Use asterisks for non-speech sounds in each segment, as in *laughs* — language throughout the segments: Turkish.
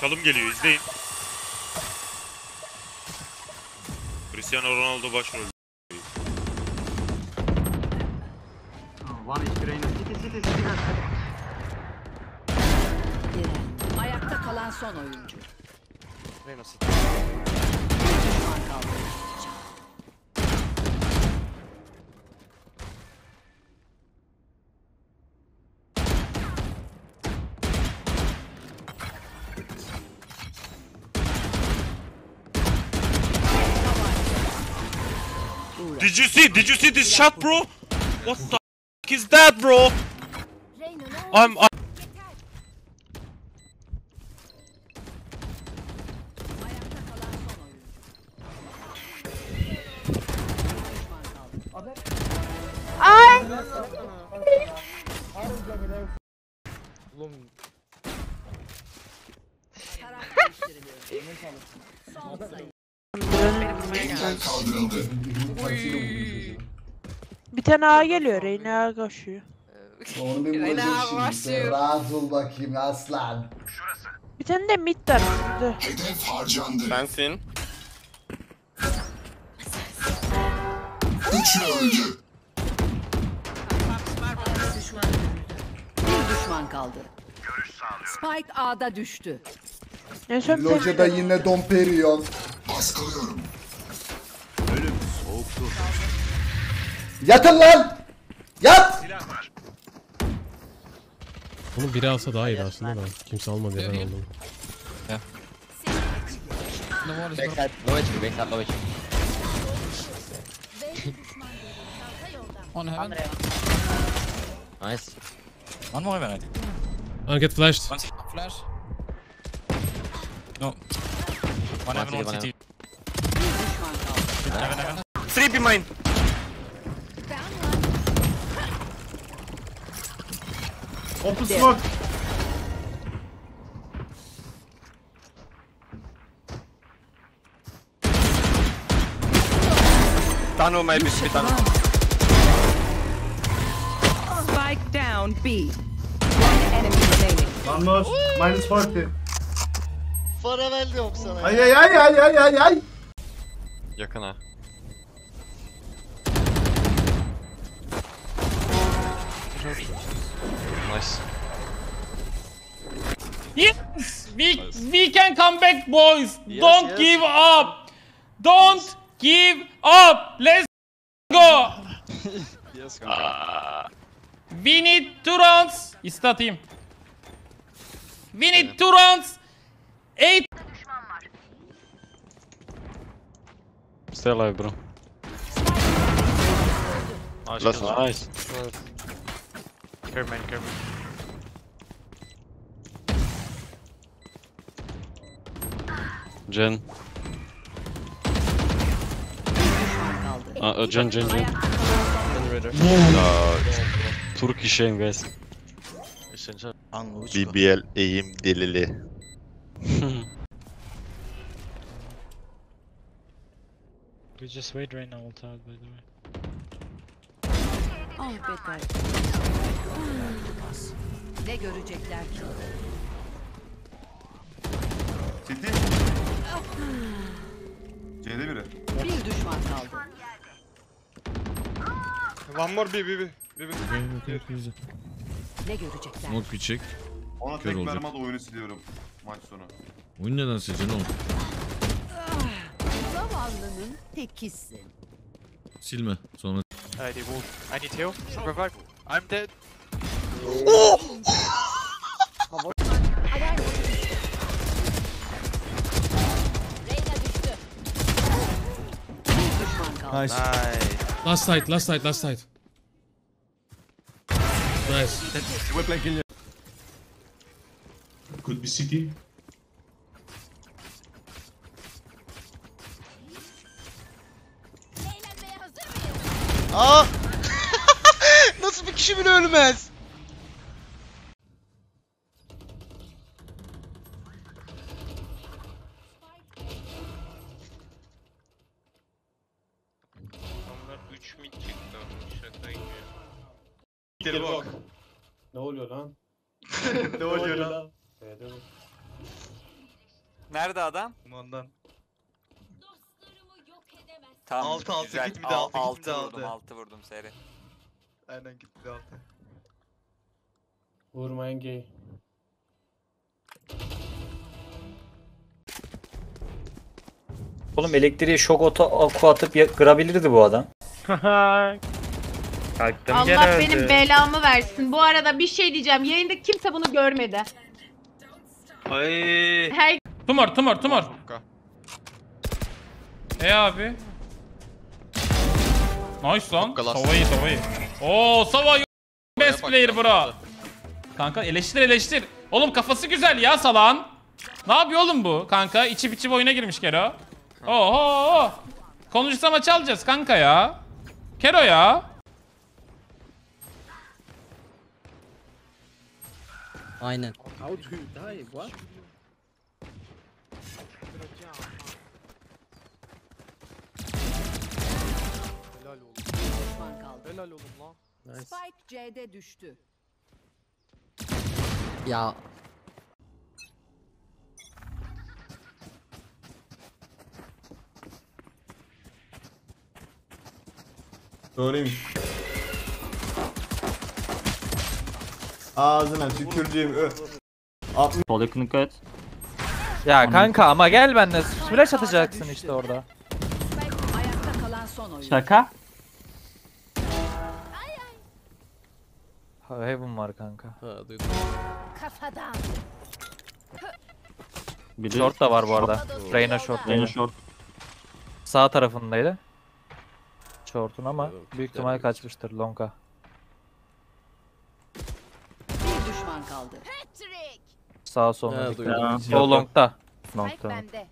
Çalım geliyor izleyin. Cristiano Ronaldo başrol. One HP Reyna. City city city. Ayakta kalan son oyuncu. Reyna sit. Did you see? Did you see this shot bro? What the f- is that bro? I'm, I'm kaldı. Oğlum Taraf Bir tane A geliyor. Reyna A koşuyor. Onu bir *laughs* Reyna vuracağım şimdi. başlıyor. Rahat ol bakayım aslan. Bir tane de mid var. şurada. sensin. Bir düşman kaldı. Spike A'da düştü. En son Locada yine Dom Perignon. Yatın lan! Yat! Bunu biri alsa daha iyi aslında da. Kimse almadı ya ben aldım. Backside, low HP, backside, low HP. On heaven. Nice. One more heaven. I'll get flashed. One flash. No. One heaven, one one kaldı. Heaven, heaven. Three behind. Open smoke. Tunnel maybe, bir tunnel. Spike down B. One enemy remaining. One more. Minus 40. Para verdim sana. Ay ay ay ay ay ay ay. Yakın ha. Nice. Yes, we we can come back, boys. Yes, Don't yes. give up. Don't give up. Let's go. *laughs* Yes, ah. We need two rounds. İstatayım. We need two rounds. Eight. Stay alive, bro. Nice. Nice. Carry man, carry man. Jen. Uh, Jen, Jen, Jen. Generator. Turkish aim, guys. Essential. BBL eğim delili. We just wait right now ult by the way. Ah beter. Ne görecekler ki? City. C'de biri. Bir düşman kaldı. One more B, B, B. B, B. Ne görecekler? Smoke bir çek. Ona Kör tek olacak. mermi at oyunu siliyorum. Maç sonu. Oyun neden seçen oğlum? Zavallının tekisin. Silme. Sonra I need wound. I need heal. Revive. I'm dead. Bir düşman kaldı. Nice. Last side, last side, last side. Nice. Could be City. Aa! *laughs* Nasıl bir kişi bile ölmez? Geri bak. Ne oluyor lan? ne oluyor lan? Nerede adam? Ondan. Tamam. Altı, altı, güzel. git bir de altı, git bir altı de vurdum, altı. altı vurdum seri. Aynen gitti altı. Vurmayın gay. Oğlum elektriği şok oto oku atıp ya- kırabilirdi bu adam. *laughs* Allah benim belamı versin. Bu arada bir şey diyeceğim. Yayında kimse bunu görmedi. Ay. Her Tumor tumor tumor. E abi. Nice lan. Sova iyi. Oo sova y- best player bro. Kanka eleştir eleştir. Oğlum kafası güzel ya salan. Ne yapıyor oğlum bu? Kanka içip içip oyuna girmiş Kero. Oho. Konuşsam maç alacağız kanka ya. Kero ya. Aynen. Spike C'de düştü. Ya. Doğruymuş. Ağzına tükürdüğüm ö. sol yakın dikkat et. Ya kanka ama gel benimle. Flash atacaksın işte orada. Ayakta kalan son oyun. Şaka. Heaven var kanka. Kafadan. Bir Short da var bu arada. Reyna short. Reyna short. Sağ tarafındaydı. Short'un ama büyük ihtimal kaçmıştır longa. Bir düşman kaldı. Sağ soluna dikkat duydum. et. O longta. Spike Longta. bende.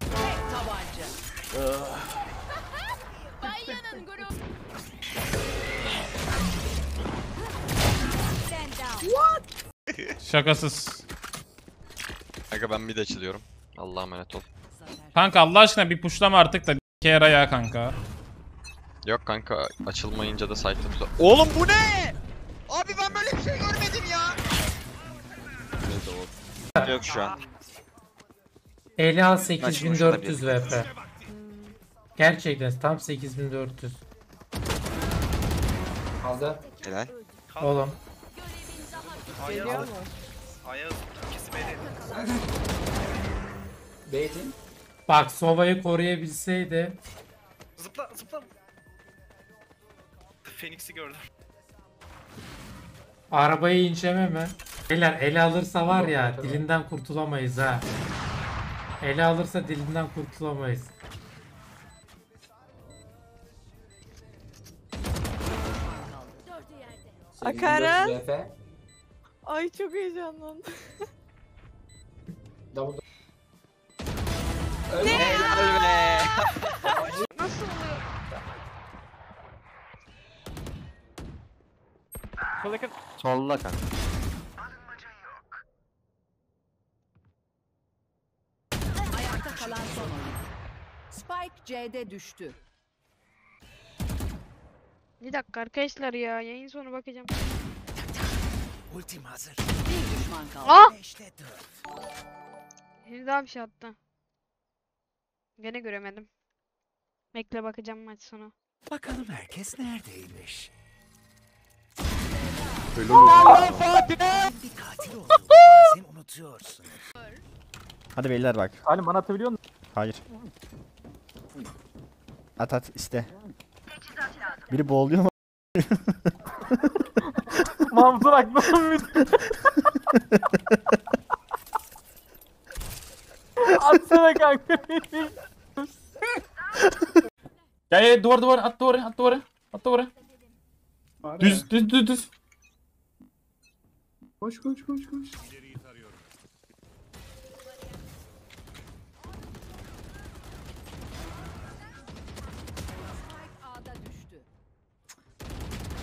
Tek tabanca. *laughs* Baylanın grup. Stand down. Şakasız. Kanka ben mid açılıyorum. Allah'a emanet ol. Kanka Allah aşkına bir pushlama artık da bir kere ya kanka. Yok kanka açılmayınca da site'da tut. Oğlum bu ne? Abi ben böyle bir şey görmedim ya. Yok şu an. Ela 8400 VP. Gerçekten tam 8400. Helal. Oğlum. Bak Sova'yı koruyabilseydi. Zıpla zıpla. Phoenix'i gördüm. Arabayı ineceğim hemen. Beyler ele alırsa var ya dilinden kurtulamayız ha. Ele alırsa dilinden kurtulamayız. Akara. Ay çok heyecanlandım. Nasıl oluyor? Solla kanka. Ayakta kalan son. Spike C'de düştü. Bir dakika arkadaşlar ya yayın sonu bakacağım. Ultim hazır. Bir düşman kaldı. Ah! Şimdi daha bir şey attı. Gene göremedim. Bekle bakacağım maç sonu. Bakalım herkes neredeymiş? Öyle. *laughs* Hadi beyler bak. Hani bana atabiliyor musun? Hayır. At at iste. Biri boğuluyor mu? *laughs* Mansur aklım *laughs* Atsana kanka. Ya ya duvar duvar at duvara at duvara at duvara. Düz düz düz düz. Koş koş koş koş. A'da düştü.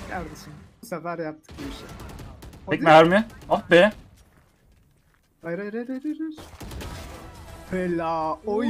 Kardeşim bu sefer yaptık bu işi. Tek mermi. Ah be. Hayır hayır hayır hayır. hayır. Hela oy.